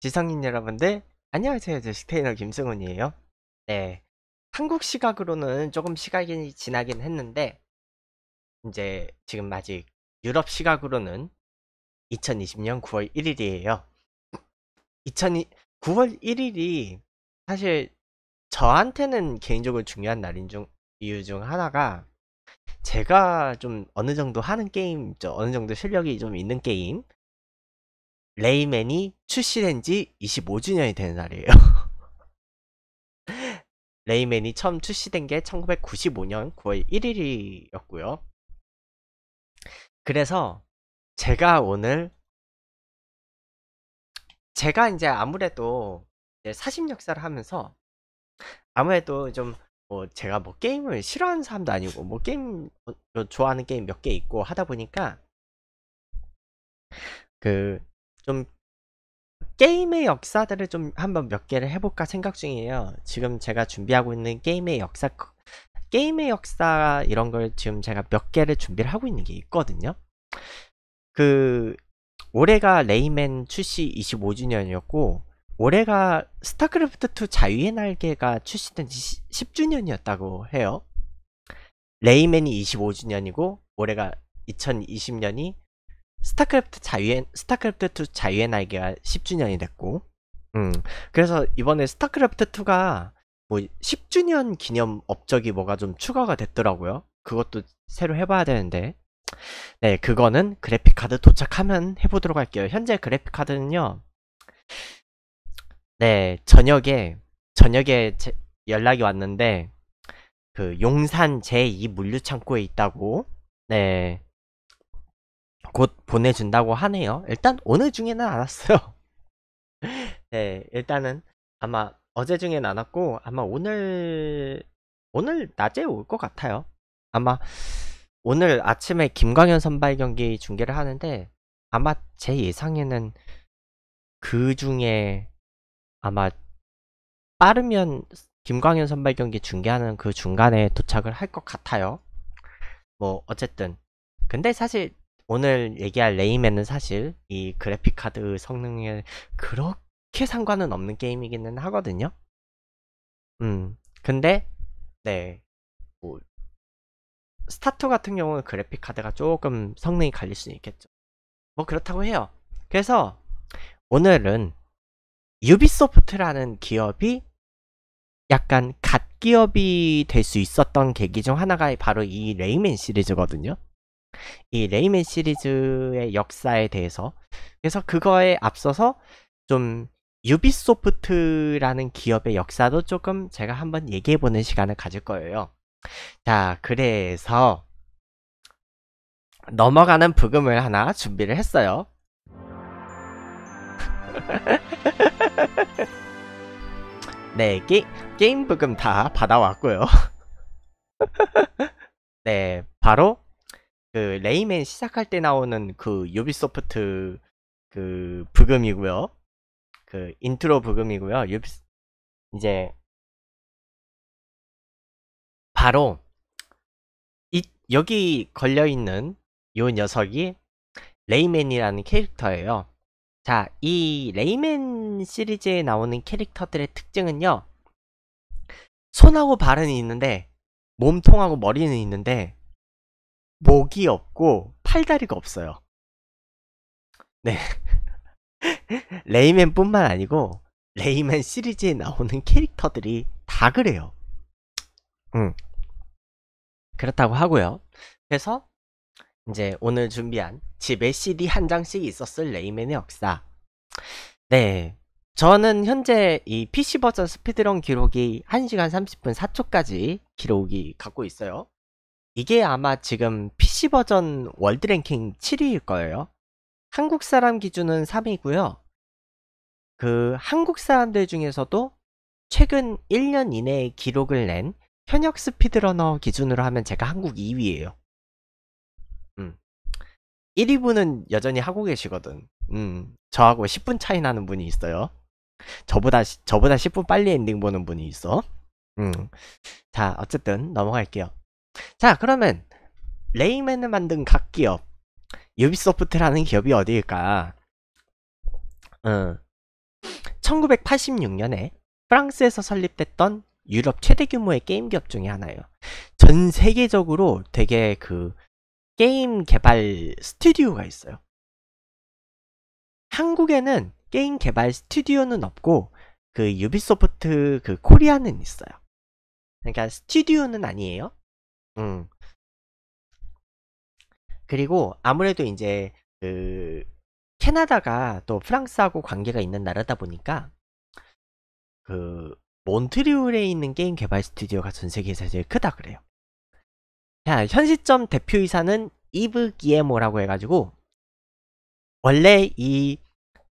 지성인 여러분들, 안녕하세요. 저 식테이너 김승훈이에요. 네. 한국 시각으로는 조금 시간이 지나긴 했는데, 이제 지금 아직 유럽 시각으로는 2020년 9월 1일이에요. 2002, 9월 1일이 사실 저한테는 개인적으로 중요한 날인 중, 이유 중 하나가 제가 좀 어느 정도 하는 게임, 저 어느 정도 실력이 좀 있는 게임, 레이맨이 출시된 지 25주년이 되는 날이에요. 레이맨이 처음 출시된 게 1995년 9월 1일이었고요. 그래서 제가 오늘 제가 이제 아무래도 이제 사심 역사를 하면서 아무래도 좀 뭐 제가 뭐 게임을 싫어하는 사람도 아니고 뭐 게임 뭐 좋아하는 게임 몇 개 있고 하다 보니까 그 좀 게임의 역사들을 좀 한번 몇 개를 해볼까 생각 중이에요. 지금 제가 준비하고 있는 게임의 역사 게임의 역사 이런 걸 지금 제가 몇 개를 준비를 하고 있는 게 있거든요. 그 올해가 레이맨 출시 25주년이었고 올해가 스타크래프트2 자유의 날개가 출시된 지 10주년이었다고 해요. 레이맨이 25주년이고 올해가 2020년이 스타크래프트 자유의 스타크래프트 2 자유의 날개가 10주년이 됐고 음 그래서 이번에 스타크래프트 2가 뭐 10주년 기념 업적이 뭐가 좀 추가가 됐더라고요. 그것도 새로 해봐야 되는데 네 그거는 그래픽 카드 도착하면 해보도록 할게요. 현재 그래픽 카드는요 네, 저녁에, 저녁에 제, 연락이 왔는데, 그, 용산 제2 물류창고에 있다고, 네, 곧 보내준다고 하네요. 일단 오늘 중에는 안 왔어요. 네, 일단은 아마 어제 중엔 안 왔고, 아마 오늘, 오늘 낮에 올 것 같아요. 아마 오늘 아침에 김광현 선발 경기 중계를 하는데, 아마 제 예상에는 그 중에 아마 빠르면 김광현 선발 경기 중계하는 그 중간에 도착을 할 것 같아요. 뭐 어쨌든 근데 사실 오늘 얘기할 레이맨은 사실 이 그래픽 카드 성능에 그렇게 상관은 없는 게임이기는 하거든요. 음 근데 네 뭐, 스타 2 같은 경우는 그래픽 카드가 조금 성능이 갈릴 수 있겠죠. 뭐 그렇다고 해요. 그래서 오늘은 유비소프트라는 기업이 약간 갓 기업이 될 수 있었던 계기 중 하나가 바로 이 레이맨 시리즈거든요. 이 레이맨 시리즈의 역사에 대해서 그래서 그거에 앞서서 좀 유비소프트라는 기업의 역사도 조금 제가 한번 얘기해보는 시간을 가질 거예요. 자, 그래서 넘어가는 브금을 하나 준비를 했어요. 네, 게, 게임 브금 다 받아왔고요. 네, 바로 그 레이맨 시작할 때 나오는 그 유비소프트 그 브금이고요. 그 인트로 부금이고요. 유비 이제 바로 이 여기 걸려 있는 요 녀석이 레이맨이라는 캐릭터예요. 자, 이 레이맨 시리즈에 나오는 캐릭터들의 특징은요. 손하고 발은 있는데 몸통하고 머리는 있는데 목이 없고 팔다리가 없어요. 네. 레이맨 뿐만 아니고 레이맨 시리즈에 나오는 캐릭터들이 다 그래요. 음. 그렇다고 하고요. 그래서 이제 오늘 준비한 집에 CD 한 장씩 있었을 레이맨의 역사. 네. 저는 현재 이 PC 버전 speedrun 기록이 1시간 30분 4초까지 기록이 갖고 있어요. 이게 아마 지금 PC 버전 world ranking 7위일 거예요. 한국 사람 기준은 3위고요. 그 한국 사람들 중에서도 최근 1년 이내에 기록을 낸 현역 스피드러너 기준으로 하면 제가 한국 2위예요. 1위 분은 여전히 하고 계시거든. 음, 저하고 10분 차이 나는 분이 있어요. 저보다, 저보다 10분 빨리 엔딩 보는 분이 있어. 음. 자, 어쨌든 넘어갈게요. 자, 그러면 레이맨을 만든 갓 기업, 유비소프트라는 기업이 어디일까? 음. 1986년에 프랑스에서 설립됐던 유럽 최대 규모의 게임 기업 중에 하나예요. 전 세계적으로 되게 그 게임 개발 스튜디오가 있어요. 한국에는 게임 개발 스튜디오는 없고 그 유비소프트 그 코리아는 있어요. 그러니까 스튜디오는 아니에요. 음. 그리고 아무래도 이제 그 캐나다가 또 프랑스하고 관계가 있는 나라다 보니까 그 몬트리올에 있는 게임 개발 스튜디오가 전 세계에서 제일 크다 그래요. 자, 현 시점 대표이사는 이브 기예모라고 해가지고 원래 이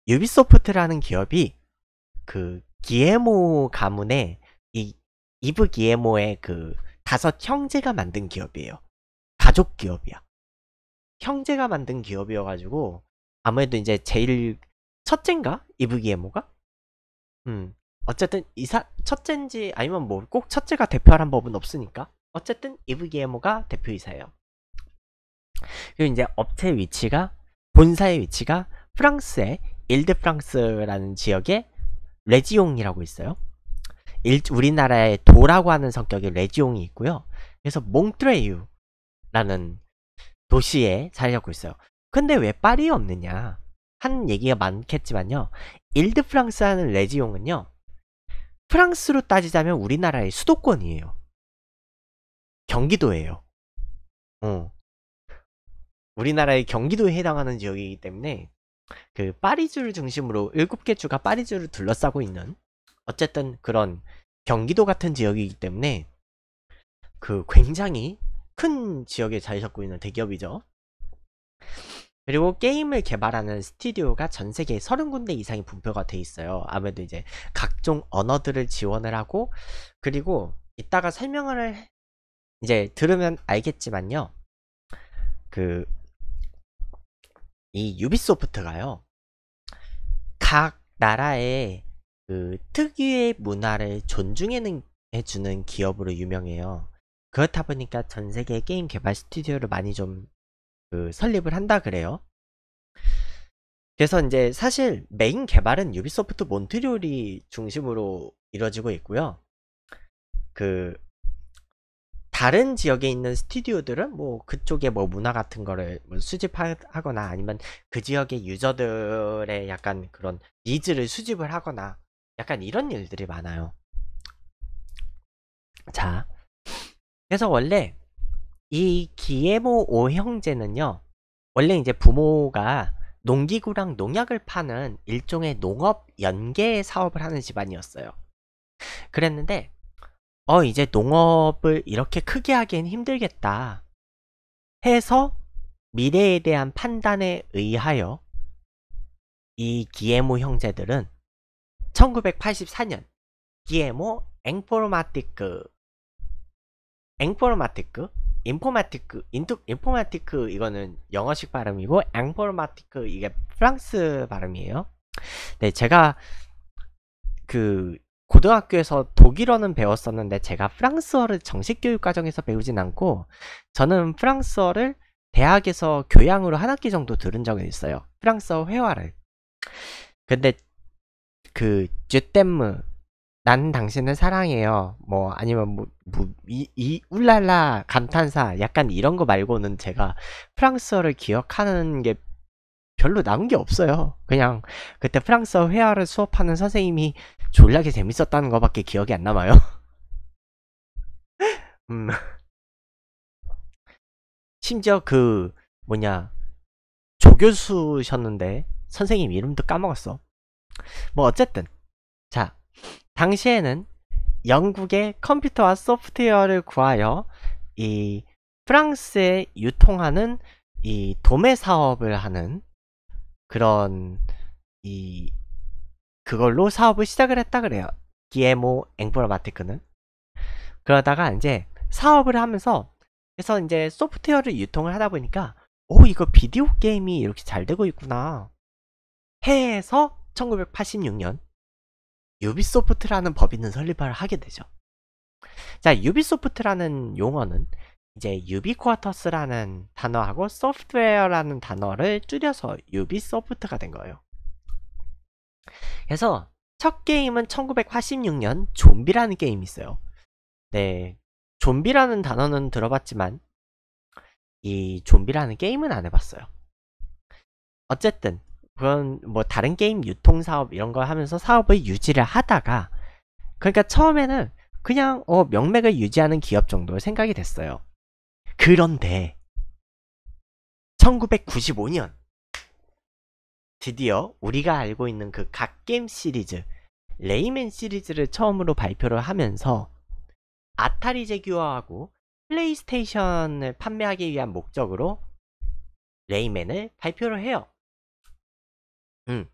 유비소프트라는 기업이 그 기에모 가문의 이 이브 기에모의 그 다섯 형제가 만든 기업이에요. 가족 기업이야. 형제가 만든 기업이어가지고 아무래도 이제 제일 첫째인가? 이브 기에모가? 음. 어쨌든 이사 첫째인지 아니면 뭐 꼭 첫째가 대표하는 법은 없으니까 어쨌든 이브 기에모가 대표이사예요. 그리고 이제 업체 위치가 본사의 위치가 프랑스의 일드 프랑스라는 지역에 région이라고 있어요. 일, 우리나라의 도라고 하는 성격의 레지옹이 있고요. 그래서 몽트레유라는 도시에 잡고 있어요. 근데 왜 파리에 없느냐? 할 얘기가 많겠지만요. 일드 프랑스라는 région은요. 프랑스로 따지자면 우리나라의 수도권이에요. 경기도예요. 어. 우리나라의 경기도에 해당하는 지역이기 때문에 그 파리주를 중심으로 7개 주가 파리주를 둘러싸고 있는 어쨌든 그런 경기도 같은 지역이기 때문에 그 굉장히 큰 지역에 자리 잡고 있는 대기업이죠. 그리고 게임을 개발하는 스튜디오가 전 세계 30군데 이상이 분표가 돼 있어요. 아무래도 이제 각종 언어들을 지원을 하고 그리고 이따가 설명을 이제 들으면 알겠지만요. 그 이 유비소프트가요. 각 나라의 그 특유의 문화를 존중해는 해주는 기업으로 유명해요. 그렇다 보니까 전 세계 게임 개발 스튜디오를 많이 좀 그 설립을 한다 그래요. 그래서 이제 사실 메인 개발은 유비소프트 몬트리올이 중심으로 이루어지고 있고요. 그 다른 지역에 있는 스튜디오들은 뭐 그쪽에 뭐 문화 같은 거를 뭐 수집하거나 아니면 그 지역의 유저들의 약간 그런 needs를 수집을 하거나 약간 이런 일들이 많아요. 자, 그래서 원래 이 기에모 5형제는요, 원래 이제 부모가 농기구랑 농약을 파는 일종의 농업 연계 사업을 하는 집안이었어요. 그랬는데 어 이제 농업을 이렇게 크게 하기엔 힘들겠다 해서 미래에 대한 판단에 의하여 이 기에모 형제들은 1984년 기에모 Informatique Informatique Informatique 인투 Informatique 이거는 영어식 발음이고 Informatique 이게 프랑스 발음이에요. 네, 제가 그 고등학교에서 독일어는 배웠었는데 제가 프랑스어를 정식 교육 과정에서 배우진 않고 저는 프랑스어를 대학에서 교양으로 한 학기 정도 들은 적이 있어요. 프랑스어 회화를. 근데 그 쥐댐무 난 당신을 사랑해요. 뭐 아니면 뭐, 뭐 이, 이 울랄라 감탄사 약간 이런 거 말고는 제가 프랑스어를 기억하는 게 별로 남은 게 없어요. 그냥 그때 프랑스어 회화를 수업하는 선생님이 졸라게 재밌었다는 것밖에 기억이 안 남아요. 음. 심지어 그 뭐냐 조교수셨는데 선생님 이름도 까먹었어. 뭐 어쨌든 자 당시에는 영국의 컴퓨터와 소프트웨어를 구하여 이 프랑스에 유통하는 이 도매 사업을 하는 그런 이 그걸로 사업을 시작을 했다 그래요. 기에모 앵포라마티크는 그러다가 이제 사업을 하면서 그래서 이제 소프트웨어를 유통을 하다 보니까 오 이거 비디오 게임이 이렇게 잘 되고 있구나 해서 1986년 유비소프트라는 법인을 설립을 하게 되죠. 자, 유비소프트라는 용어는 이제 유비쿼터스라는 단어하고 소프트웨어라는 단어를 줄여서 유비소프트가 된 거예요. 그래서 첫 게임은 1986년 좀비라는 게임이 있어요. 네. 좀비라는 단어는 들어봤지만 이 좀비라는 게임은 안 해봤어요. 어쨌든 그런 뭐 다른 게임 유통 사업 이런 거 하면서 사업을 유지를 하다가 그러니까 처음에는 그냥 어 명맥을 유지하는 기업 정도 생각이 됐어요. 그런데 1995년 드디어 우리가 알고 있는 그 갓게임 시리즈 레이맨 시리즈를 처음으로 발표를 하면서 아타리 재규어하고 플레이스테이션을 판매하기 위한 목적으로 레이맨을 발표를 해요. 음.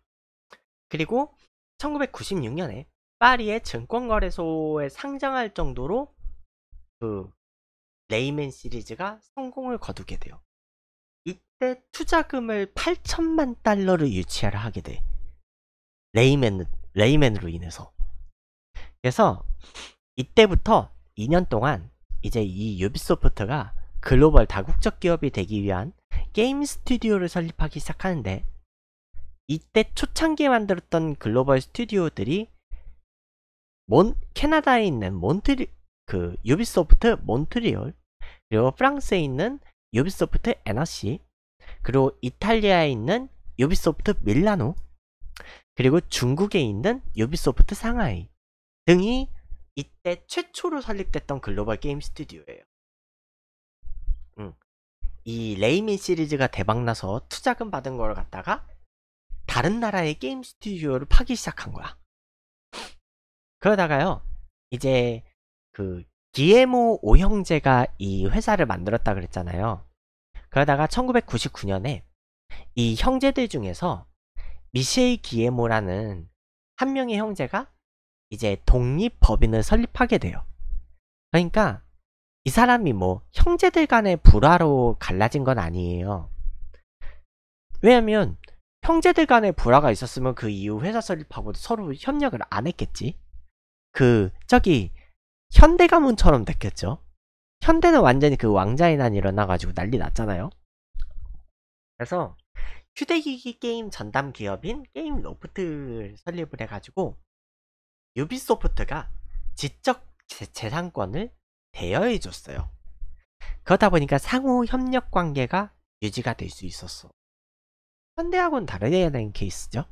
그리고 1996년에 파리의 증권거래소에 상장할 정도로 그 레이맨 시리즈가 성공을 거두게 돼요. 이때 투자금을 8천만 달러를 유치를 하게 돼. 레이맨, 레이맨으로 인해서. 그래서 이때부터 2년 동안 이제 이 유비소프트가 글로벌 다국적 기업이 되기 위한 게임 스튜디오를 설립하기 시작하는데 이때 초창기에 만들었던 글로벌 스튜디오들이 몬, 캐나다에 있는 몬트리 그 유비소프트 몬트리올 그리고 프랑스에 있는 유비소프트 에너시 그리고 이탈리아에 있는 유비소프트 밀라노 그리고 중국에 있는 유비소프트 상하이 등이 이때 최초로 설립됐던 글로벌 게임 스튜디오예요. 음. 이 레이민 시리즈가 대박나서 투자금 받은 걸 갖다가 다른 나라의 게임 스튜디오를 파기 시작한 거야. 그러다가요, 이제 그 기에모 오형제가 이 회사를 만들었다 그랬잖아요. 그러다가 1999년에 이 형제들 중에서 미셸 기에모라는 한 명의 형제가 이제 독립법인을 설립하게 돼요. 그러니까 이 사람이 뭐 형제들 간의 불화로 갈라진 건 아니에요. 왜냐면 형제들 간의 불화가 있었으면 그 이후 회사 설립하고 서로 협력을 안 했겠지. 그 저기 현대 가문처럼 됐겠죠. 현대는 완전히 그 왕자의 난 일어나가지고 난리 났잖아요. 그래서 휴대기기 게임 전담 기업인 게임 로프트를 설립을 해가지고 유비소프트가 지적 재산권을 대여해 줬어요. 그러다 보니까 상호 협력 관계가 유지가 될 수 있었어. 현대하고는 다르게 되는 케이스죠.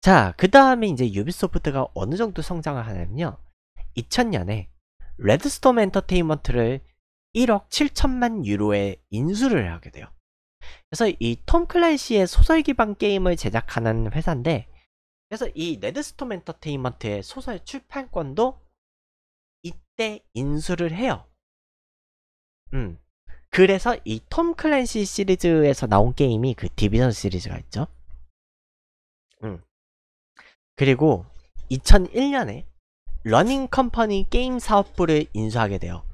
자, 그 다음에 이제 유비소프트가 어느 정도 성장을 하냐면요. 2000년에 레드스톰 엔터테인먼트를 1억 7천만 유로에 인수를 하게 돼요. 그래서 이 톰 클랜시의 소설 기반 게임을 제작하는 회사인데, 그래서 이 레드스톰 엔터테인먼트의 소설 출판권도 이때 인수를 해요. 음. 그래서 이 톰 클랜시 시리즈에서 나온 게임이 그 디비전 시리즈가 있죠. 음. 그리고 2001년에 러닝 컴퍼니 게임 사업부를 인수하게 돼요.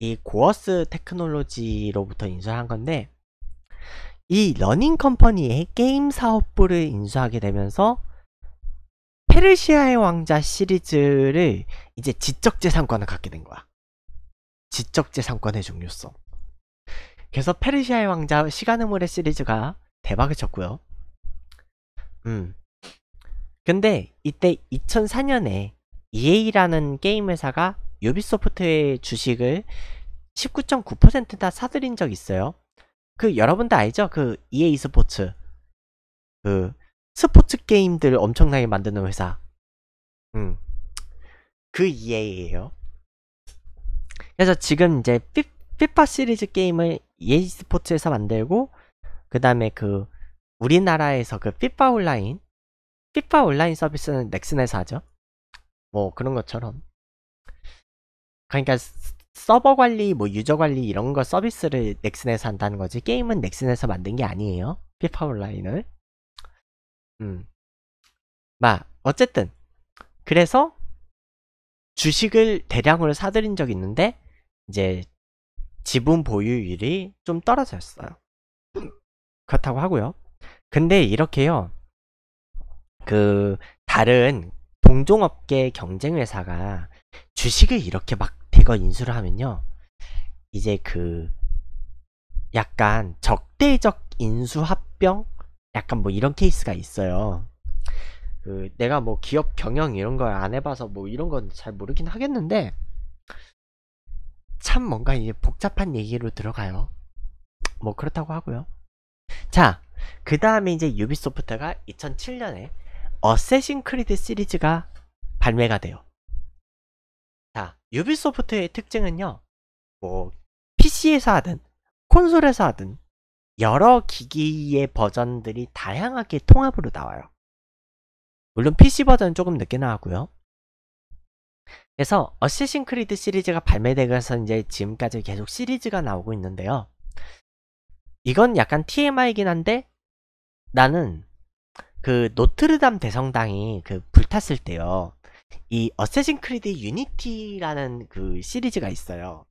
이 고어스 테크놀로지로부터 인수한 건데 이 러닝 컴퍼니의 게임 사업부를 인수하게 되면서 페르시아의 왕자 시리즈를 이제 지적재산권을 갖게 된 거야. 지적재산권의 중요성. 그래서 페르시아의 왕자 시간의 모래 시리즈가 대박을 쳤고요. 음. 근데 이때 2004년에 EA라는 게임 회사가 유비소프트의 주식을 19.9%다 사들인 적 있어요. 그 여러분도 알죠? 그 EA 스포츠. 그 스포츠 게임들 엄청나게 만드는 회사. 음. 그 EA예요. 그래서 지금 이제 피, 피파 시리즈 게임을 EA 스포츠에서 만들고 그 다음에 그 우리나라에서 그 피파 온라인 피파 온라인 서비스는 넥슨에서 하죠. 뭐 그런 것처럼. 그러니까 서버 관리, 뭐 유저 관리 이런 거 서비스를 넥슨에서 한다는 거지. 게임은 넥슨에서 만든 게 아니에요. 피파 온라인을. 음. 막 어쨌든 그래서 주식을 대량으로 사들인 적이 있는데 이제 지분 보유율이 좀 떨어졌어요. 그렇다고 하고요. 근데 이렇게요. 그 다른 동종업계 경쟁 회사가 주식을 이렇게 막 대거 인수를 하면요. 이제 그 약간 적대적 인수 합병 약간 뭐 이런 케이스가 있어요. 그 내가 뭐 기업 경영 이런 걸 안 해봐서 뭐 이런 건 잘 모르긴 하겠는데 참 뭔가 이제 복잡한 얘기로 들어가요. 뭐 그렇다고 하고요. 자, 그 다음에 이제 유비소프트가 2007년에 어세신 크리드 시리즈가 발매가 돼요. 자, 유비소프트의 특징은요. 뭐 PC에서 하든 콘솔에서 하든 여러 기기의 버전들이 다양하게 통합으로 나와요. 물론 PC 버전은 조금 늦게 나왔고요. 그래서 어시신 크리드 시리즈가 발매되면서 이제 지금까지 계속 시리즈가 나오고 있는데요. 이건 약간 TMI이긴 한데 나는 그 노트르담 대성당이 그 불탔을 때요. 이 어세신 크리드 유니티라는 그 시리즈가 있어요.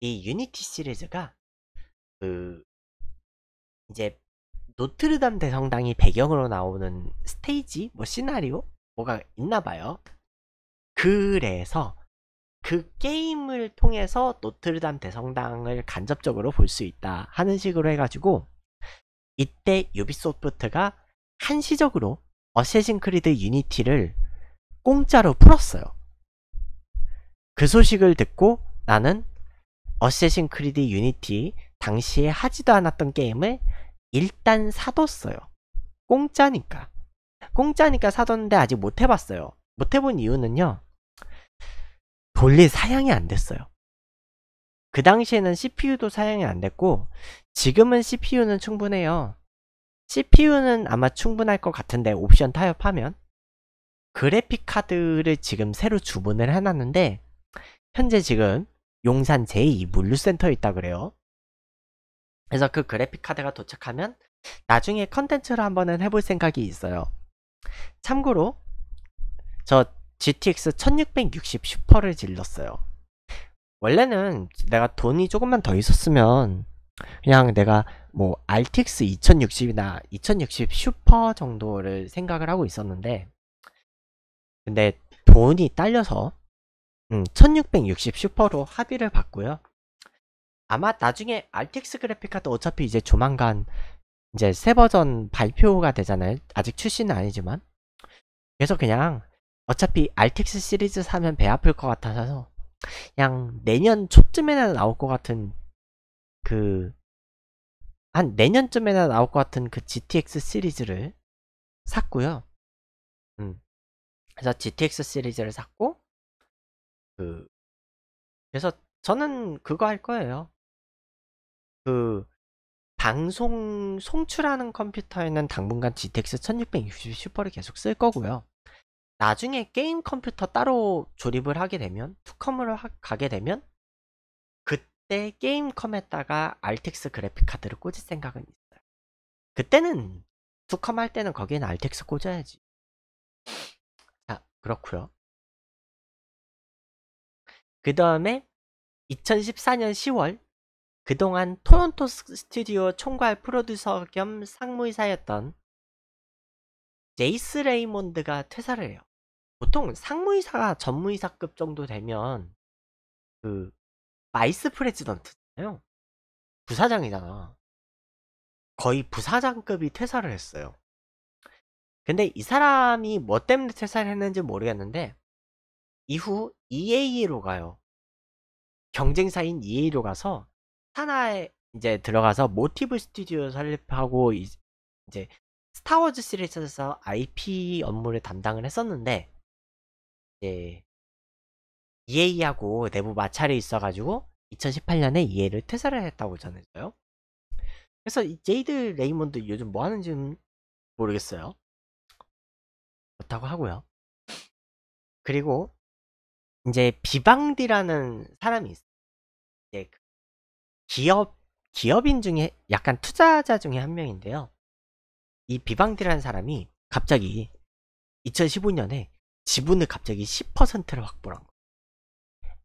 이 유니티 시리즈가 그 이제 노트르담 대성당이 배경으로 나오는 스테이지 뭐 시나리오 뭐가 있나 봐요. 그래서 그 게임을 통해서 노트르담 대성당을 간접적으로 볼 수 있다 하는 식으로 해가지고 이때 유비소프트가 한시적으로 어세신 크리드 유니티를 공짜로 풀었어요. 그 소식을 듣고 나는 어세신 크리드 유니티 당시에 하지도 않았던 게임을 일단 사뒀어요. 공짜니까. 공짜니까 사뒀는데 아직 못 해봤어요. 못 해본 이유는요. 돌릴 사양이 안 됐어요. 그 당시에는 CPU도 사양이 안 됐고 지금은 CPU는 충분해요. CPU는 아마 충분할 것 같은데 옵션 타협하면 그래픽 카드를 지금 새로 주문을 해놨는데 현재 지금 용산 제2 물류센터에 있다 그래요. 그래서 그 그래픽 카드가 도착하면 나중에 컨텐츠를 한번은 해볼 생각이 있어요. 참고로 저 GTX 1660 슈퍼를 질렀어요. 원래는 내가 돈이 조금만 더 있었으면 그냥 내가 뭐 RTX 2060이나 2060 슈퍼 정도를 생각을 하고 있었는데 근데 돈이 딸려서 음, 1660 슈퍼로 합의를 봤고요. 아마 나중에 RTX 그래픽카드 어차피 이제 조만간 이제 새 버전 발표가 되잖아요. 아직 출시는 아니지만. 그래서 그냥 어차피 RTX 시리즈 사면 배 아플 것 같아서 그냥 내년 초쯤에나 나올 것 같은 그 한 내년쯤에나 나올 것 같은 그 GTX 시리즈를 샀고요. 음. 그래서 GTX 시리즈를 샀고 그 그래서 저는 그거 할 거예요. 그 방송 송출하는 컴퓨터에는 당분간 GTX 1660 슈퍼를 계속 쓸 거고요. 나중에 게임 컴퓨터 따로 조립을 하게 되면 투컴으로 하, 가게 되면 그때 게임컴에다가 RTX 그래픽 카드를 꽂을 생각은 있어요. 그때는 투컴 할 때는 거기에는 RTX 꽂아야지. 자 그렇고요. 그 다음에 2014년 10월 그동안 토론토 스튜디오 총괄 프로듀서 겸 상무이사였던 제이드 레이몬드가 퇴사를 해요. 보통 상무이사가 전무이사급 정도 되면 그 vice president잖아요. 부사장이잖아. 거의 부사장급이 퇴사를 했어요. 근데 이 사람이 뭐 때문에 퇴사를 했는지 모르겠는데 이후 EA로 가요. 경쟁사인 EA로 가서 하나에 이제 들어가서 모티브 스튜디오 설립하고 이제 스타워즈 시리즈에서 IP 업무를 담당을 했었는데 이제 EA하고 내부 마찰이 있어가지고 2018년에 EA를 퇴사를 했다고 전해져요. 그래서 이 제이드 레이몬드 요즘 뭐 하는지는 모르겠어요. 그렇다고 하고요. 그리고 이제 비방디라는 사람이 있어요. 이제 그 기업 기업인 중에 약간 투자자 중에 한 명인데요. 이 비방디라는 사람이 갑자기 2015년에 지분을 갑자기 10%를 확보한 거예요.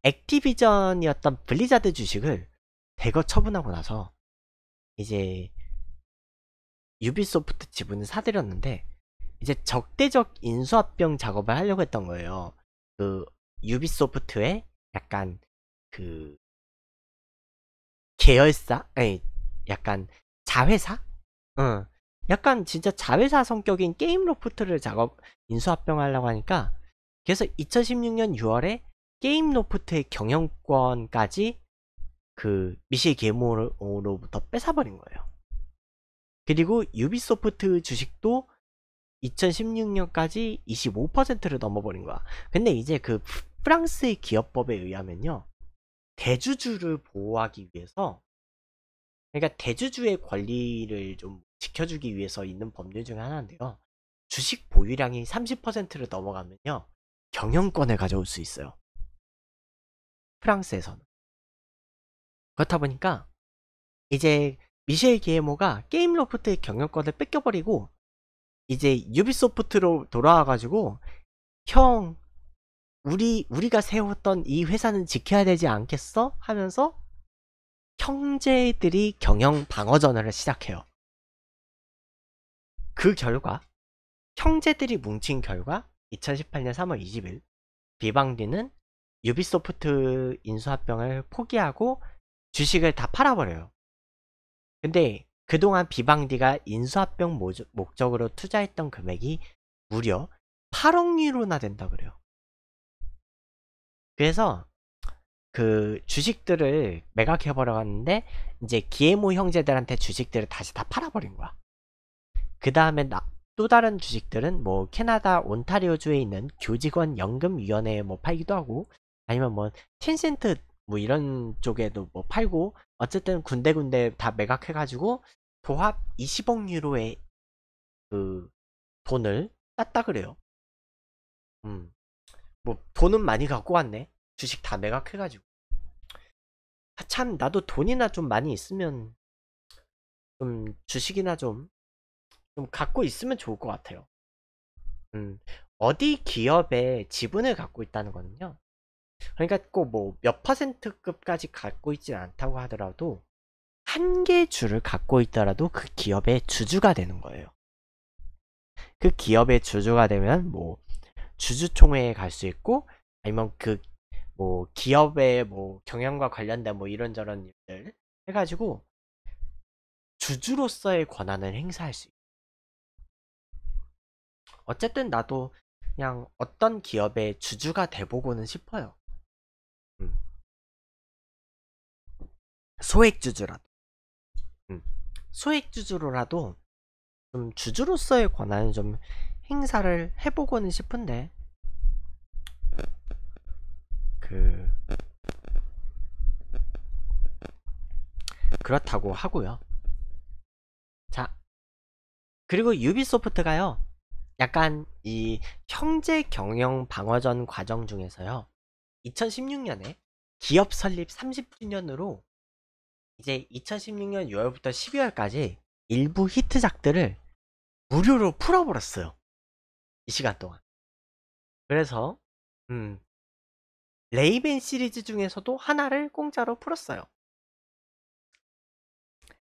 액티비전이었던 블리자드 주식을 대거 처분하고 나서 이제 유비소프트 지분을 사들였는데 이제 적대적 인수합병 작업을 하려고 했던 거예요. 그 유비소프트의 약간 그 계열사, 아니 약간 자회사, 응, 약간 진짜 자회사 성격인 게임 로프트를 작업 인수합병하려고 하니까 그래서 2016년 6월에 게임 로프트의 경영권까지 그 미셸 기예모로부터 뺏어버린 거예요. 그리고 유비소프트 주식도 2016년까지 25%를 넘어버린 거야. 근데 이제 그 프랑스의 기업법에 의하면요. 대주주를 보호하기 위해서 그러니까 대주주의 권리를 좀 지켜주기 위해서 있는 법률 중에 하나인데요. 주식 보유량이 30%를 넘어가면요. 경영권을 가져올 수 있어요. 프랑스에서는. 그렇다 보니까 이제 미셸 기예모가 게임 로프트의 경영권을 뺏겨버리고 이제 유비소프트로 돌아와가지고 형 우리 우리가 세웠던 이 회사는 지켜야 되지 않겠어? 하면서 형제들이 경영 방어전을 시작해요. 그 결과 형제들이 뭉친 결과 2018년 3월 20일 비방디는 유비소프트 인수합병을 포기하고 주식을 다 팔아버려요. 근데 그동안 비방디가 인수합병 목적으로 투자했던 금액이 무려 8억 유로나 된다 그래요. 그래서 그 주식들을 매각해버려 갔는데 이제 기에모 형제들한테 주식들을 다시 다 팔아버린 거야. 그 다음에 또 다른 주식들은 뭐 캐나다 온타리오주에 있는 교직원 연금위원회에 뭐 팔기도 하고 아니면 뭐 텐센트 뭐 이런 쪽에도 뭐 팔고 어쨌든 군데군데 다 매각해가지고 도합 20억 유로의 그 돈을 땄다 그래요. 음. 뭐 돈은 많이 갖고 왔네. 주식 다 매각해가지고. 아, 참 나도 돈이나 좀 많이 있으면 좀 주식이나 좀, 좀 갖고 있으면 좋을 것 같아요. 음. 어디 기업에 지분을 갖고 있다는 거는요. 그러니까 꼭 뭐 몇 퍼센트급까지 갖고 있진 않다고 하더라도 한 개 주를 갖고 있더라도 그 기업의 주주가 되는 거예요. 그 기업의 주주가 되면 뭐 주주총회에 갈 수 있고 아니면 그 뭐 기업의 뭐 경영과 관련된 뭐 이런저런 일들 해가지고 주주로서의 권한을 행사할 수 있고 어쨌든 나도 그냥 어떤 기업의 주주가 돼보고는 싶어요. 소액 주주라도. 음. 소액 주주로라도 좀 주주로서의 권한을 좀 행사를 해보고는 싶은데. 그 그렇다고 하고요. 자 그리고 유비소프트가요 약간 이 형제 경영 방어전 과정 중에서요 2016년에 기업 설립 30주년으로 이제 2016년 6월부터 12월까지 일부 히트작들을 무료로 풀어버렸어요. 이 시간 동안. 그래서 음, 레이맨 시리즈 중에서도 하나를 공짜로 풀었어요.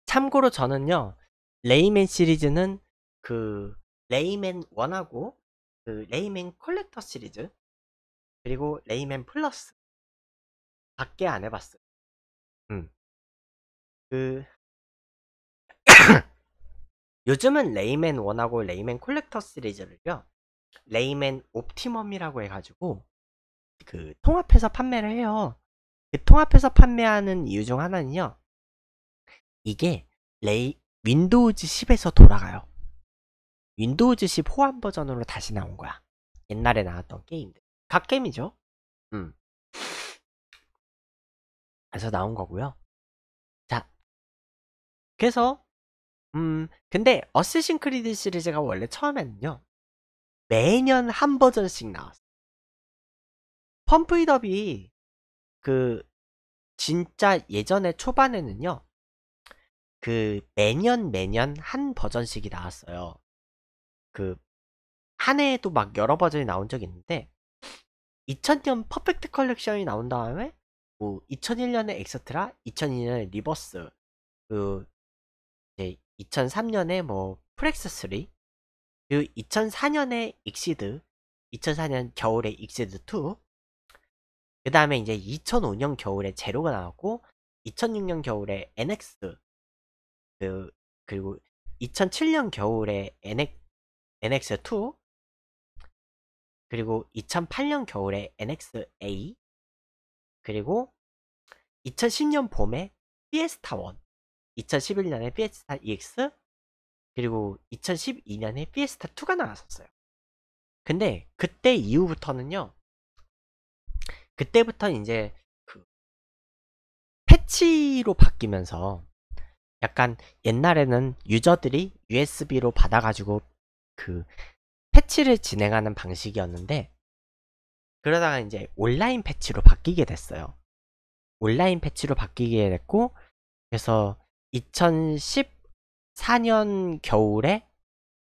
참고로 저는요, 레이맨 시리즈는 그 레이맨 1하고 그 레이맨 컬렉터 시리즈 그리고 레이맨 플러스 밖에 안 해봤어요. 음. 그 요즘은 레이맨 1하고 레이맨 콜렉터 시리즈를요 레이맨 옵티멈이라고 해가지고 그 통합해서 판매를 해요 그 통합해서 판매하는 이유 중 하나는요 이게 레이 윈도우즈 10에서 돌아가요 윈도우즈 10 호환 버전으로 다시 나온 거야. 옛날에 나왔던 게임들. 갓 게임이죠. 음. 그래서 나온 거고요. 그래서 음 근데 어쌔신 크리드 시리즈가 원래 처음에는요 매년 한 버전씩 나왔어 펌프 잇 업이 그 진짜 예전에 초반에는요 그 매년 매년 한 버전씩이 나왔어요 그 한 해에도 막 여러 버전이 나온 적이 있는데 2000년 퍼펙트 컬렉션이 나온 다음에 뭐 2001년에 엑스트라 2002년에 리버스 그 이제 2003년에 뭐 프렉스 3 그리고 2004년에 익시드 2004년 겨울에 익시드 2 그 다음에 이제 2005년 겨울에 제로가 나왔고 2006년 겨울에 NX 그 그리고 2007년 겨울에 NX, NX2 그리고 2008년 겨울에 NXA 그리고 2010년 봄에 피에스타 1 2011년에 피에스타 EX 그리고 2012년에 피에스타 2가 나왔었어요. 근데 그때 이후부터는요. 그때부터 이제 그 패치로 바뀌면서 약간 옛날에는 유저들이 USB로 받아가지고 그 패치를 진행하는 방식이었는데 그러다가 이제 온라인 패치로 바뀌게 됐어요. 온라인 패치로 바뀌게 됐고 그래서 2014년 겨울에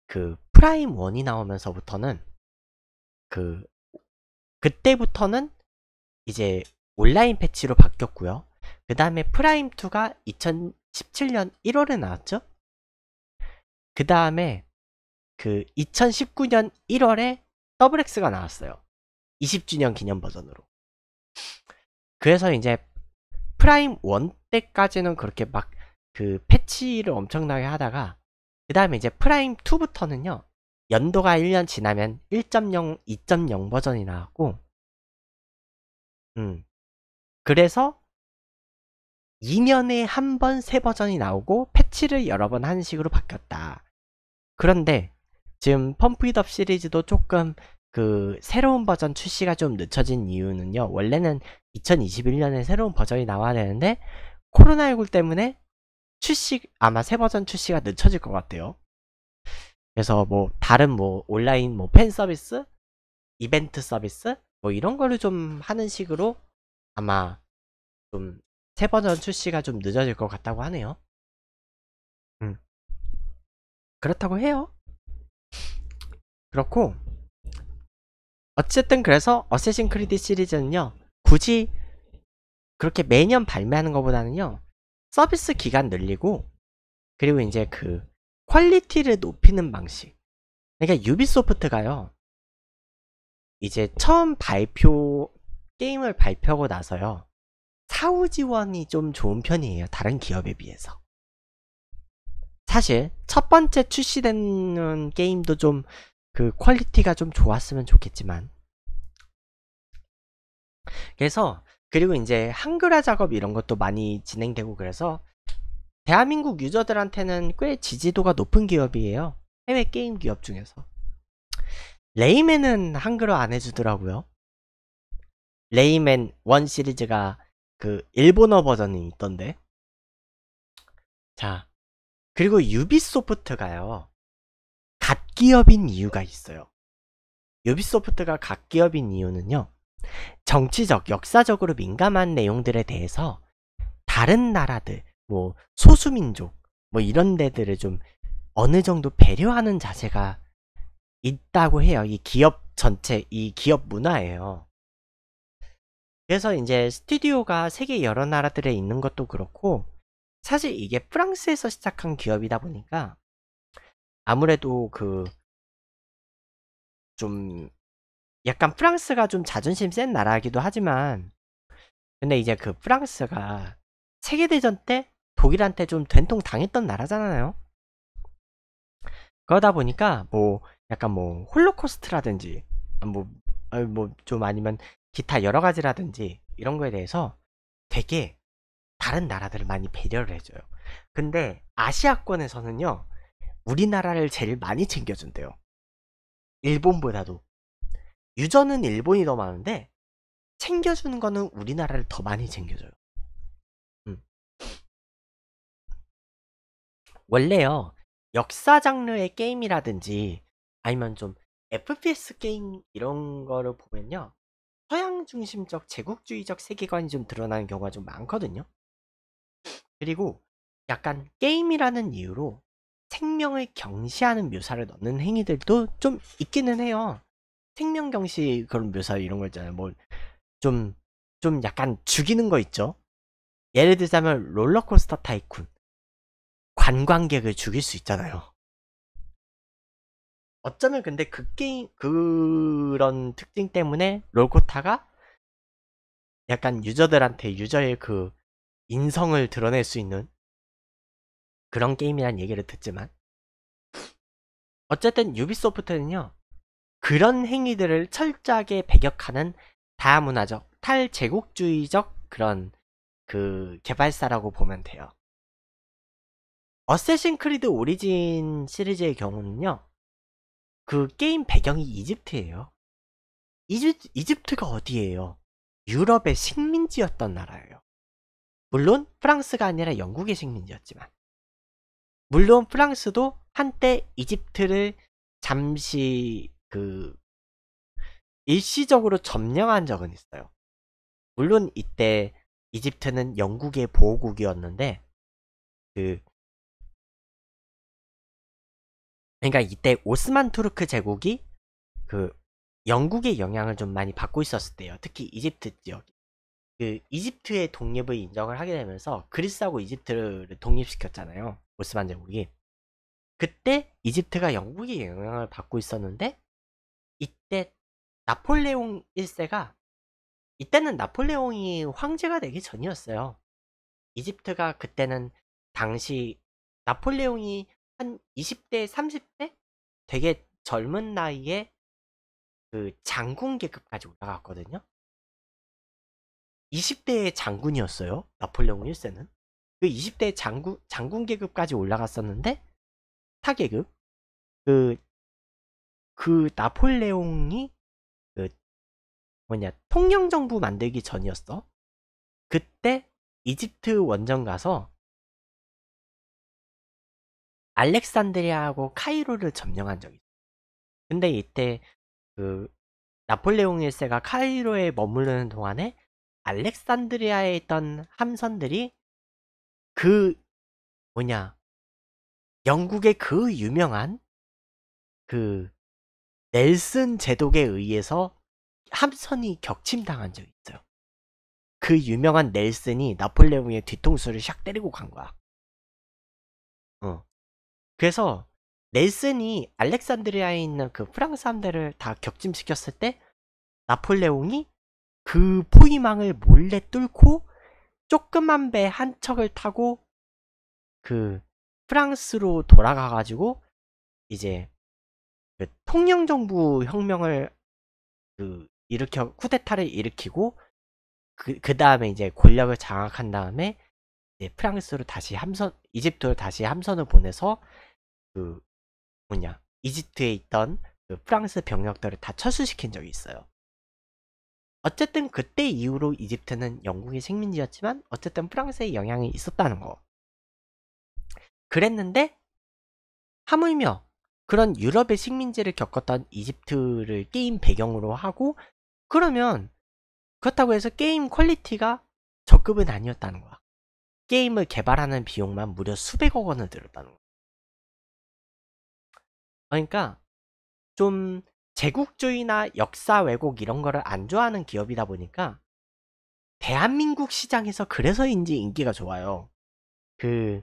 그 Prime 1이 나오면서부터는 그 그때부터는 이제 온라인 패치로 바뀌었고요. 그 다음에 Prime 2가 2017년 1월에 나왔죠. 그 다음에 그 2019년 1월에 Double X가 나왔어요. 20주년 기념 버전으로. 그래서 이제 Prime 1 때까지는 그렇게 막 그 패치를 엄청나게 하다가 그 다음에 이제 Prime 2부터는요. 연도가 1년 지나면 1.0, 2.0 버전이 나왔고 음. 그래서 2년에 한 번 새 버전이 나오고 패치를 여러 번 하는 식으로 바뀌었다. 그런데 지금 펌프잇업 시리즈도 조금 그 새로운 버전 출시가 좀 늦춰진 이유는요. 원래는 2021년에 새로운 버전이 나와야 되는데 코로나19 때문에 출시 아마 새 버전 출시가 늦춰질 것 같아요. 그래서 뭐 다른 뭐 온라인 뭐 팬 서비스, 이벤트 서비스 뭐 이런 거를 좀 하는 식으로 아마 좀 새 버전 출시가 좀 늦어질 것 같다고 하네요. 음. 그렇다고 해요. 그렇고 어쨌든 그래서 Assassin's Creed 시리즈는요 굳이 그렇게 매년 발매하는 것보다는요 서비스 기간 늘리고 그리고 이제 그 퀄리티를 높이는 방식. 그러니까 Ubisoft가요 이제 처음 발표 게임을 발표하고 나서요 사후 지원이 좀 좋은 편이에요 다른 기업에 비해서. 사실 첫 번째 출시되는 게임도 좀 그 퀄리티가 좀 좋았으면 좋겠지만. 그래서 그리고 이제 한글화 작업 이런 것도 많이 진행되고 그래서 대한민국 유저들한테는 꽤 지지도가 높은 기업이에요. 해외 게임 기업 중에서. Rayman은 한글화 안 해주더라고요. 레이맨 1 시리즈가 그 일본어 버전이 있던데. 자 그리고 유비소프트가요 갓기업인 이유가 있어요 유비소프트가 갓기업인 이유는요 정치적, 역사적으로 민감한 내용들에 대해서 다른 나라들, 뭐 소수민족, 뭐 이런 데들을 좀 어느 정도 배려하는 자세가 있다고 해요. 이 기업 전체, 이 기업 문화예요. 그래서 이제 스튜디오가 세계 여러 나라들에 있는 것도 그렇고 사실 이게 프랑스에서 시작한 기업이다 보니까 아무래도 그 좀 약간 프랑스가 좀 자존심 센 나라이기도 하지만 근데 이제 그 프랑스가 세계대전 때 독일한테 좀 된통 당했던 나라잖아요. 그러다 보니까 뭐 약간 뭐 홀로코스트라든지 뭐뭐 좀 아니면 기타 여러 가지라든지 이런 거에 대해서 되게 다른 나라들을 많이 배려를 해줘요. 근데 아시아권에서는요 우리나라를 제일 많이 챙겨준대요. 일본보다도. 유저는 일본이 더 많은데 챙겨주는 거는 우리나라를 더 많이 챙겨줘요. 음. 원래요 역사 장르의 게임이라든지 아니면 좀 FPS 게임 이런 거를 보면요 서양 중심적 제국주의적 세계관이 좀 드러나는 경우가 좀 많거든요. 그리고 약간 게임이라는 이유로 생명을 경시하는 묘사를 넣는 행위들도 좀 있기는 해요. 생명 경시 그런 묘사 이런 거 있잖아요. 뭐좀좀 약간 죽이는 거 있죠. 예를 들자면 롤러코스터 타이쿤 관광객을 죽일 수 있잖아요. 어쩌면 근데 그 게임 그런 특징 때문에 롤코타가 약간 유저들한테 유저의 그 인성을 드러낼 수 있는 그런 게임이란 얘기를 듣지만 어쨌든 유비소프트는요. 그런 행위들을 철저하게 배격하는 다문화적, 탈제국주의적 그런 그 개발사라고 보면 돼요. 어쌔신 크리드 오리진 시리즈의 경우는요. 그 게임 배경이 이집트예요. 이집, 이집트가 어디예요? 유럽의 식민지였던 나라예요. 물론 프랑스가 아니라 영국의 식민지였지만 물론 프랑스도 한때 이집트를 잠시 그 일시적으로 점령한 적은 있어요. 물론 이때 이집트는 영국의 보호국이었는데 그 그러니까 이때 오스만 투르크 제국이 그 영국의 영향을 좀 많이 받고 있었을 때요. 특히 이집트 지역. 그 이집트의 독립을 인정을 하게 되면서 그리스하고 이집트를 독립시켰잖아요. 오스만 제국이. 그때 이집트가 영국의 영향을 받고 있었는데 이때 나폴레옹 1세가 이때는 나폴레옹이 황제가 되기 전이었어요. 이집트가 그때는 당시 나폴레옹이 한 20대, 30대? 되게 젊은 나이에 그 장군 계급까지 올라갔거든요. 20대의 장군이었어요. 나폴레옹 1세는. 그 20대 장군, 장군 계급까지 올라갔었는데, 타계급. 그, 그 나폴레옹이 그, 뭐냐, 통영 정부 만들기 전이었어. 그때 이집트 원정 가서 알렉산드리아하고 카이로를 점령한 적이 있어. 근데 이때 그 나폴레옹 1세가 카이로에 머무르는 동안에 알렉산드리아에 있던 함선들이 그 뭐냐 영국의 그 유명한 그 넬슨 제독에 의해서 함선이 격침당한 적이 있어요. 그 유명한 넬슨이 나폴레옹의 뒤통수를 샥 때리고 간 거야. 어. 그래서 넬슨이 알렉산드리아에 있는 그 프랑스 함대를 다 격침시켰을 때 나폴레옹이 그 포위망을 몰래 뚫고 조그만 배 한 척을 타고 그 프랑스로 돌아가 가지고 이제 그 통영 정부 혁명을 그 일으켜 쿠데타를 일으키고 그, 그 다음에 이제 권력을 장악한 다음에 이제 프랑스로 다시 함선 이집트로 다시 함선을 보내서 그 뭐냐 이집트에 있던 그 프랑스 병력들을 다 철수시킨 적이 있어요. 어쨌든 그때 이후로 이집트는 영국의 식민지였지만 어쨌든 프랑스의 영향이 있었다는 거. 그랬는데 하물며 그런 유럽의 식민지를 겪었던 이집트를 게임 배경으로 하고 그러면 그렇다고 해서 게임 퀄리티가 저급은 아니었다는 거야. 게임을 개발하는 비용만 무려 수백억 원을 들었다는 거야. 그러니까 좀 제국주의나 역사 왜곡 이런 거를 안 좋아하는 기업이다 보니까 대한민국 시장에서 그래서인지 인기가 좋아요. 그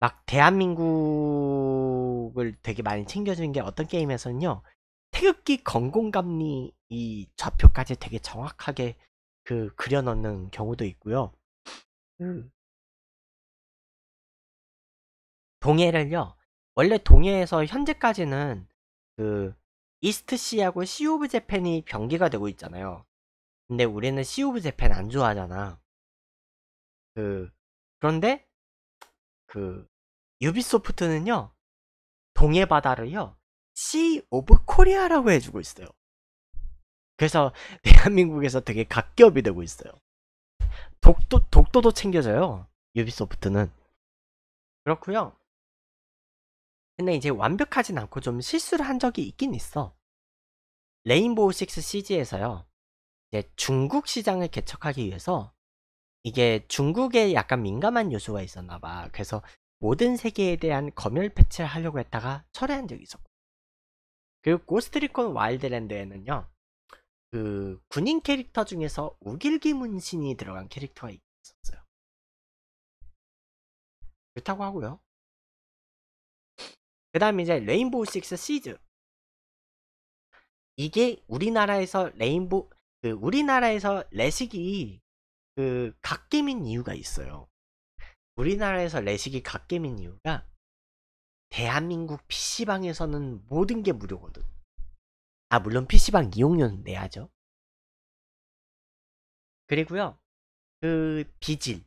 막 대한민국을 되게 많이 챙겨주는 게 어떤 게임에서는요. 태극기 건공감리 이 좌표까지 되게 정확하게 그 그려 넣는 경우도 있고요. 음. 동해를요. 원래 동해에서 현재까지는 그 East Sea하고 Sea of Japan이 병기가 되고 있잖아요. 근데 우리는 Sea of Japan 안 좋아하잖아. 그 그런데 그 Ubisoft는요. 동해 바다를요. Sea of Korea라고 해주고 있어요. 그래서 대한민국에서 되게 갓기업이 되고 있어요. 독도 독도도 챙겨져요. Ubisoft는 그렇고요. 근데 이제 완벽하진 않고 좀 실수를 한 적이 있긴 있어. Rainbow Six Siege에서요. 이제 중국 시장을 개척하기 위해서 이게 중국에 약간 민감한 요소가 있었나 봐. 그래서 모든 세계에 대한 검열 패치를 하려고 했다가 철회한 적이 있었고. 그리고 Ghost Recon Wildlands에는요. 그 군인 캐릭터 중에서 욱일기 문신이 들어간 캐릭터가 있었어요. 그렇다고 하고요. 그 다음에 이제 Rainbow Six Siege 이게 우리나라에서 Rainbow 그 우리나라에서 레식이 그 갓겜인 이유가 있어요. 우리나라에서 레식이 갓겜인 이유가 대한민국 PC방에서는 모든 게 무료거든. 아, 물론 PC방 이용료는 내야죠. 그리고요, 그, 비질.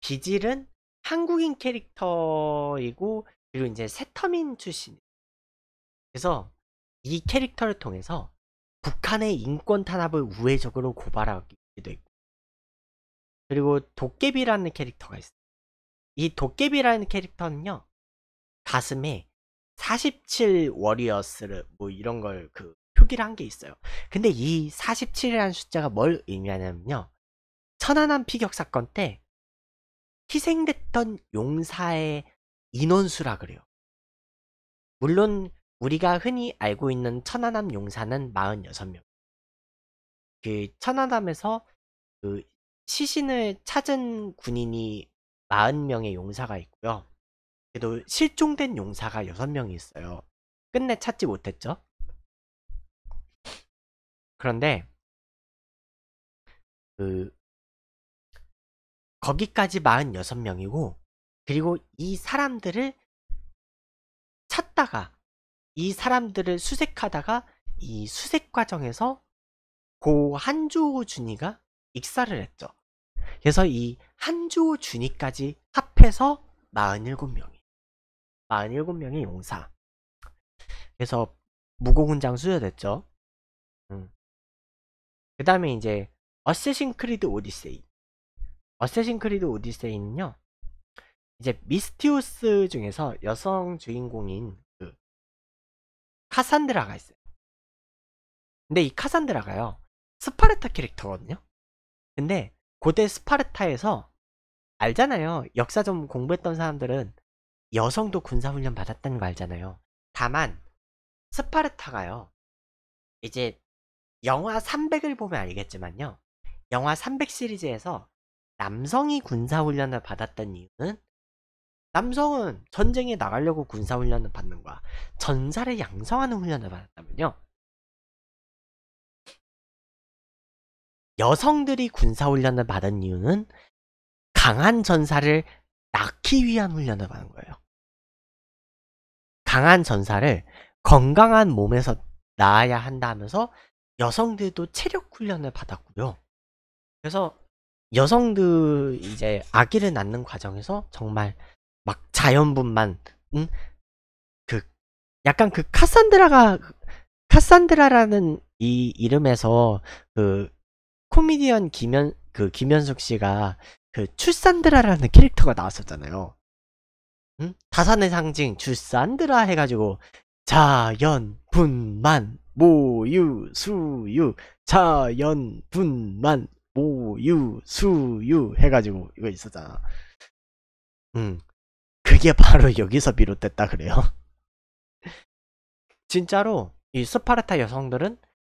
비질은 한국인 캐릭터이고, 그리고 이제 세터민 출신. 그래서 이 캐릭터를 통해서 북한의 인권 탄압을 우회적으로 고발하기도 했고, 그리고 도깨비라는 캐릭터가 있어요. 이 도깨비라는 캐릭터는요, 가슴에 47 워리어스를 뭐 이런 걸 그 표기를 한 게 있어요. 근데 이 47이라는 숫자가 뭘 의미하냐면요. 천안함 피격 사건 때 희생됐던 용사의 인원수라 그래요. 물론 우리가 흔히 알고 있는 천안함 용사는 46명. 그 천안함에서 그 시신을 찾은 군인이 40명의 용사가 있고요. 그래도 실종된 용사가 6명이 있어요. 끝내 찾지 못했죠. 그런데 그 거기까지 46명이고 그리고 이 사람들을 찾다가 이 사람들을 수색하다가 이 수색 과정에서 고 한주호 준이가 익사를 했죠. 그래서 이 한주호 준이까지 합해서 47명이 47명의 용사. 그래서 무고군장 수여됐죠. 음. 그 다음에 이제 어쌔신 크리드 오디세이. 어쌔신 크리드 오디세이는요. 이제 미스티우스 중에서 여성 주인공인 그 카산드라가 있어요. 근데 이 카산드라가요. 스파르타 캐릭터거든요. 근데 고대 스파르타에서 알잖아요. 역사 좀 공부했던 사람들은 여성도 군사훈련 받았다는 거 알잖아요. 다만 스파르타가요. 이제 영화 300을 보면 알겠지만요. 영화 300 시리즈에서 남성이 군사훈련을 받았던 이유는 남성은 전쟁에 나가려고 군사훈련을 받는 거야. 전사를 양성하는 훈련을 받았다면요. 여성들이 군사훈련을 받은 이유는 강한 전사를 낳기 위한 훈련을 받은 거예요. 강한 전사를 건강한 몸에서 낳아야 한다 하면서 여성들도 체력 훈련을 받았고요. 그래서 여성들 이제 아기를 낳는 과정에서 정말 막 자연분만 응? 그 약간 그 카산드라가 카산드라라는 이 이름에서 그 코미디언 김현 그 김현숙 씨가 그 출산드라라는 캐릭터가 나왔었잖아요. 응? 다산의 상징 출산드라 해가지고 자연 분만 모유 수유 자연 분만 모유 수유 해가지고 이거 있었잖아. 음 그게 바로 여기서 비롯됐다 그래요. 진짜로 이 스파르타 여성들은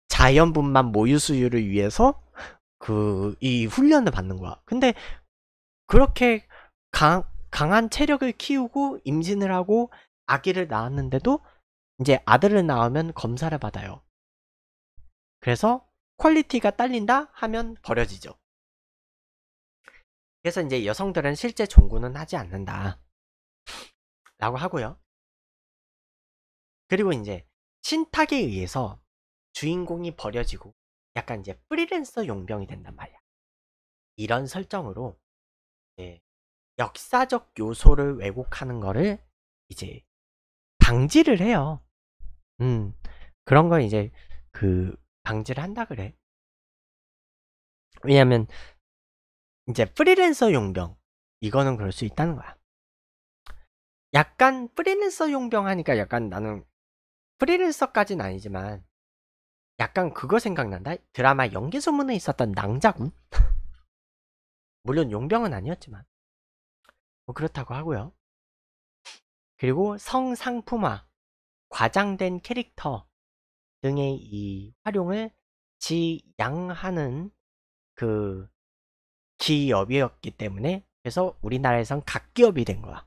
자연분만 모유 수유를 위해서 그 이 훈련을 받는 거야. 근데 그렇게 강, 강한 체력을 키우고 임신을 하고 아기를 낳았는데도 이제 아들을 낳으면 검사를 받아요. 그래서 퀄리티가 딸린다 하면 버려지죠. 그래서 이제 여성들은 실제 종군은 하지 않는다. 라고 하고요. 그리고 이제 신탁에 의해서 주인공이 버려지고 약간 이제 프리랜서 용병이 된단 말이야. 이런 설정으로 역사적 요소를 왜곡하는 거를 이제 방지를 해요. 음, 그런 건 이제 그 방지를 한다 그래. 왜냐면 이제 프리랜서 용병 이거는 그럴 수 있다는 거야. 약간 프리랜서 용병 하니까 약간 나는 프리랜서까지는 아니지만 약간 그거 생각난다. 드라마 연기 소문에 있었던 낭자군. 물론 용병은 아니었지만 뭐 그렇다고 하고요. 그리고 성상품화, 과장된 캐릭터 등의 이 활용을 지양하는 그 기업이었기 때문에 그래서 우리나라에선 갓기업이 된 거야.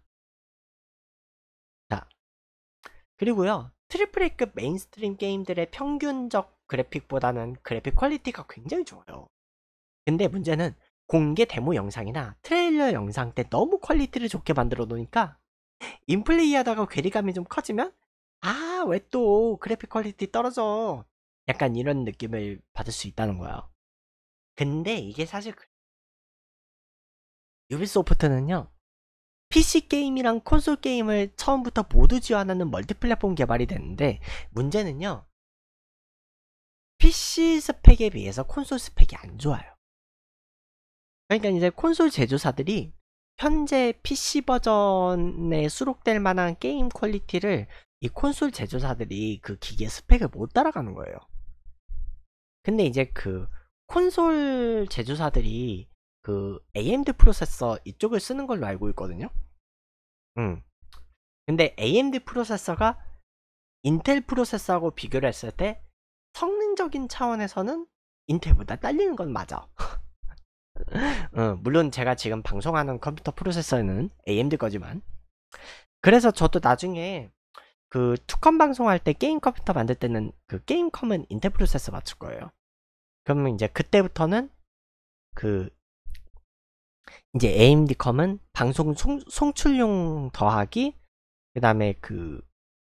그리고요. triple A급 mainstream 게임들의 평균적 그래픽보다는 그래픽 퀄리티가 굉장히 좋아요. 근데 문제는 공개 데모 영상이나 트레일러 영상 때 너무 퀄리티를 좋게 만들어 놓으니까 in-play 하다가 괴리감이 좀 커지면 아 왜 또 그래픽 퀄리티 떨어져 약간 이런 느낌을 받을 수 있다는 거야 근데 이게 사실 그- Ubisoft는요 PC 게임이랑 콘솔 게임을 처음부터 모두 지원하는 multi-platform 개발이 됐는데 문제는요 PC 스펙에 비해서 콘솔 스펙이 안 좋아요 그러니까 이제 콘솔 제조사들이 현재 PC 버전에 수록될 만한 게임 퀄리티를 이 콘솔 제조사들이 그 기계 스펙을 못 따라가는 거예요. 근데 이제 그 콘솔 제조사들이 그 AMD 프로세서 이쪽을 쓰는 걸로 알고 있거든요. 음. 근데 AMD 프로세서가 인텔 프로세서하고 비교를 했을 때 성능적인 차원에서는 인텔보다 딸리는 건 맞아. 어, 물론 제가 지금 방송하는 컴퓨터 프로세서는 AMD 거지만 그래서 저도 나중에 그 투컴 방송할 때 게임 컴퓨터 만들 때는 그 게임컴은 인텔 프로세서 맞출 거예요. 그러면 이제 그때부터는 그 이제 AMD 컴은 방송 송, 송 출용 더하기 그 다음에 그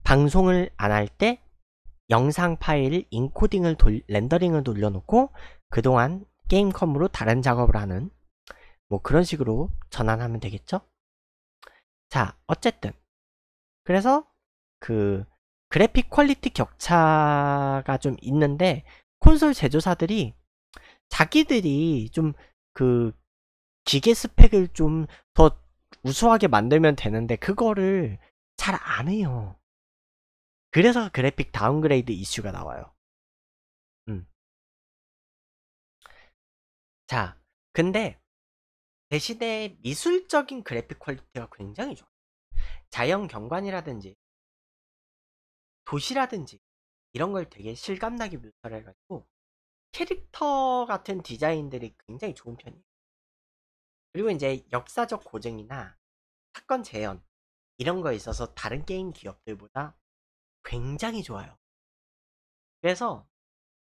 방송을 안 할 때 영상 파일 인코딩을 돌, 렌더링을 돌려놓고 그동안 게임컴으로 다른 작업을 하는 뭐 그런 식으로 전환하면 되겠죠? 자, 어쨌든 그래서 그 그래픽 퀄리티 격차가 좀 있는데 콘솔 제조사들이 자기들이 좀그 기계 스펙을 좀 더 우수하게 만들면 되는데 그거를 잘 안 해요. 그래서 그래픽 downgrade 이슈가 나와요. 음. 자, 근데 대신에 미술적인 그래픽 퀄리티가 굉장히 좋아요. 자연 경관이라든지 도시라든지 이런 걸 되게 실감나게 묘사를 해가지고 캐릭터 같은 디자인들이 굉장히 좋은 편이에요. 그리고 이제 역사적 고증이나 사건 재현 이런 거에 있어서 다른 게임 기업들보다 굉장히 좋아요. 그래서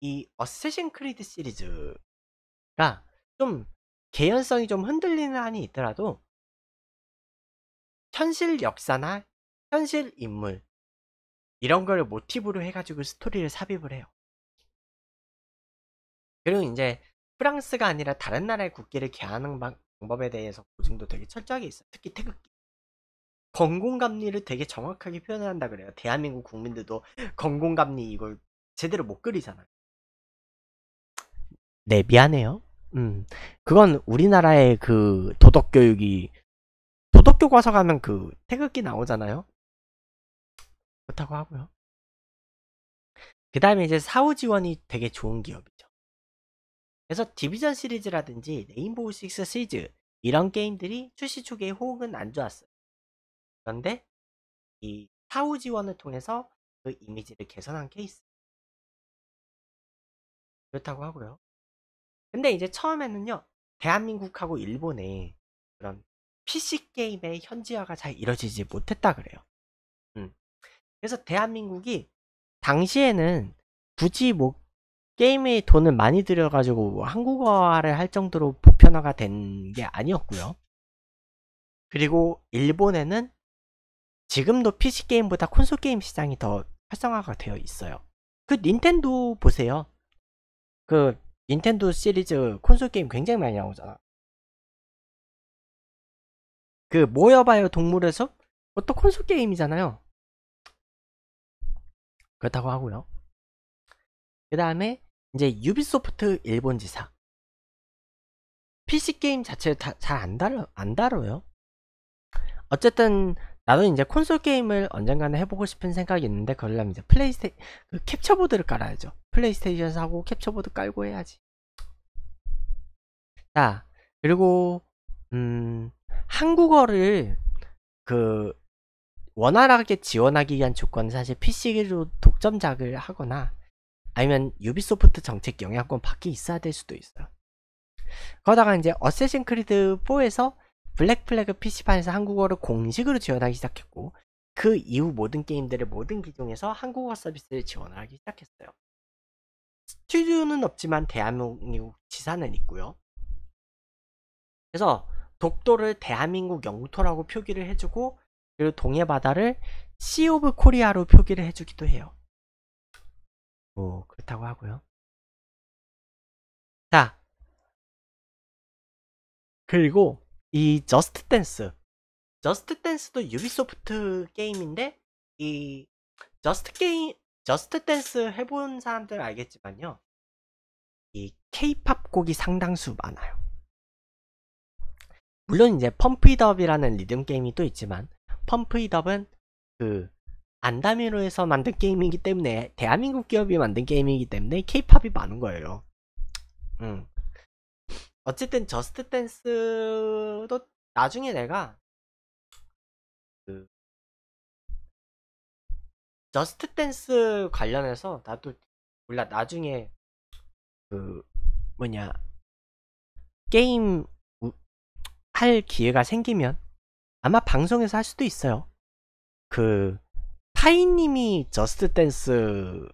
이 어쌔신 크리드 시리즈가 좀 개연성이 좀 흔들리는 한이 있더라도 현실 역사나 현실 인물 이런 걸 모티브로 해가지고 스토리를 삽입을 해요. 그리고 이제 프랑스가 아니라 다른 나라의 국기를 개하는 방 법에 대해서 고증도 되게 철저하게 있어요. 특히 태극기. 건공감리를 되게 정확하게 표현한다 그래요. 대한민국 국민들도 건공감리 이걸 제대로 못 그리잖아요. 네, 미안해요. 음, 그건 우리나라의 그 도덕 교육이 도덕 교 과서 가면 그 태극기 나오잖아요. 그렇다고 하고요. 그 다음에 이제 사후 지원이 되게 좋은 기업이죠. 그래서 디비전 시리즈라든지 레인보우 식스 시리즈 이런 게임들이 출시 초기에 호응은 안 좋았어요. 그런데 이 사후 지원을 통해서 그 이미지를 개선한 케이스. 그렇다고 하고요. 근데 이제 처음에는요, 대한민국하고 일본의 그런 PC 게임의 현지화가 잘 이루어지지 못했다 그래요. 음. 그래서 대한민국이 당시에는 굳이 뭐 게임에 돈을 많이 들여가지고 한국어화를 할 정도로 보편화가 된 게 아니었고요. 그리고 일본에는 지금도 PC 게임보다 콘솔 게임 시장이 더 활성화가 되어 있어요. 그 닌텐도 보세요. 그 닌텐도 시리즈 콘솔 게임 굉장히 많이 나오잖아. 그 모여봐요 동물의 숲? 그것도 콘솔 게임이잖아요. 그렇다고 하고요. 그 다음에 이제 유비소프트 일본 지사. PC 게임 자체를 잘안 다뤄, 안 다뤄요. 어쨌든 나도 이제 콘솔 게임을 언젠가는 해보고 싶은 생각이 있는데 그러려면 이제 플레이스테 그 캡처보드를 깔아야죠. 플레이스테이션 사고 캡처보드 깔고 해야지. 자 그리고 음 한국어를 그 원활하게 지원하기 위한 조건은 사실 PC로 독점작을 하거나 아니면 유비소프트 정책 영향권 밖에 있어야 될 수도 있어요. 그러다가 이제 어쌔신 크리드 4에서 블랙 플래그 PC판에서 한국어를 공식으로 지원하기 시작했고 그 이후 모든 게임들을 모든 기종에서 한국어 서비스를 지원하기 시작했어요. 스튜디오는 없지만 대한민국 지사는 있고요. 그래서 독도를 대한민국 영토라고 표기를 해주고 그리고 동해 바다를 Sea of Korea로 표기를 해주기도 해요. 뭐 그렇다고 하고요. 자 그리고 이 저스트 댄스 저스트 댄스도 유비소프트 게임인데 이 저스트 게임 저스트 댄스 해본 사람들 알겠지만요. 이 케이팝 곡이 상당수 많아요. 물론 이제 펌프잇업이라는 리듬 게임이 또 있지만 펌프잇업은 그 안다미로에서 만든 게임이기 때문에 대한민국 기업이 만든 게임이기 때문에 케이팝이 많은 거예요. 음. 어쨌든 저스트 댄스도 나중에 내가 그 저스트 댄스 관련해서 나도 몰라 나중에 그 뭐냐 게임 우- 할 기회가 생기면 아마 방송에서 할 수도 있어요. 그 타이님이 저스트 댄스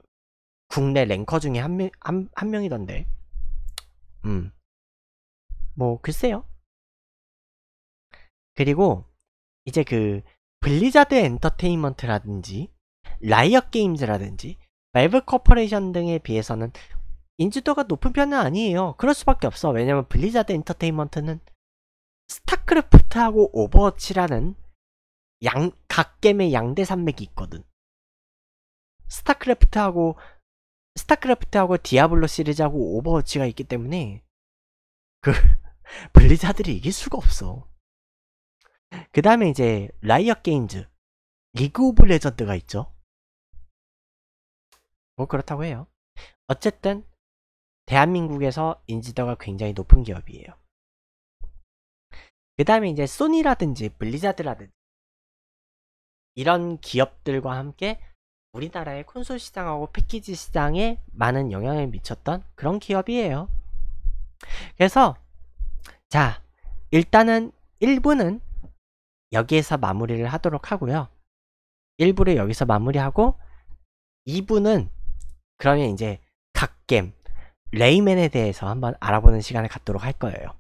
국내 랭커 중에 한, 명, 한, 한 명이던데. 음. 뭐 글쎄요. 그리고 이제 그 블리자드 엔터테인먼트라든지 라이엇 게임즈라든지 밸브 코퍼레이션 등에 비해서는 인지도가 높은 편은 아니에요. 그럴 수밖에 없어. 왜냐면 블리자드 엔터테인먼트는 스타크래프트하고 오버워치라는 양, 각 게임의 양대 산맥이 있거든. 스타크래프트하고 스타크래프트하고 디아블로 시리즈하고 오버워치가 있기 때문에 그 블리자드를 이길 수가 없어. 그 다음에 이제 라이엇 게임즈 리그 오브 레전드가 있죠. 뭐 그렇다고 해요. 어쨌든 대한민국에서 인지도가 굉장히 높은 기업이에요. 그 다음에 이제 소니라든지 블리자드라든지 이런 기업들과 함께 우리나라의 콘솔 시장하고 패키지 시장에 많은 영향을 미쳤던 그런 기업이에요. 그래서 자 일단은 1부는 여기에서 마무리를 하도록 하고요. 1부를 여기서 마무리하고 2부는 그러면 이제 각 게임 레이맨에 대해서 한번 알아보는 시간을 갖도록 할 거예요.